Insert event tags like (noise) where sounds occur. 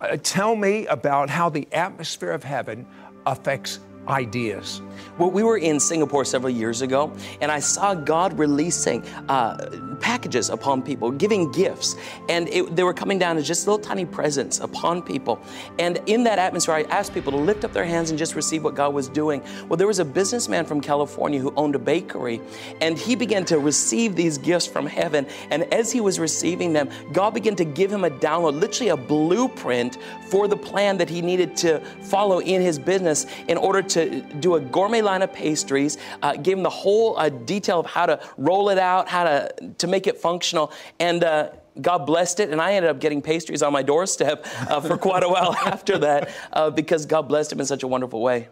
Uh, tell me about how the atmosphere of heaven affects ideas. Well, we were in Singapore several years ago, and I saw God releasing uh, packages upon people, giving gifts, and it, they were coming down as just little tiny presents upon people. And in that atmosphere, I asked people to lift up their hands and just receive what God was doing. Well, there was a businessman from California who owned a bakery, and he began to receive these gifts from heaven. And as he was receiving them, God began to give him a download, literally a blueprint for the plan that he needed to follow in his business in order to do a gourmet line of pastries, uh, gave him the whole uh, detail of how to roll it out, how to, to make it functional. And uh, God blessed it, and I ended up getting pastries on my doorstep uh, for quite a while (laughs) after that uh, because God blessed him in such a wonderful way.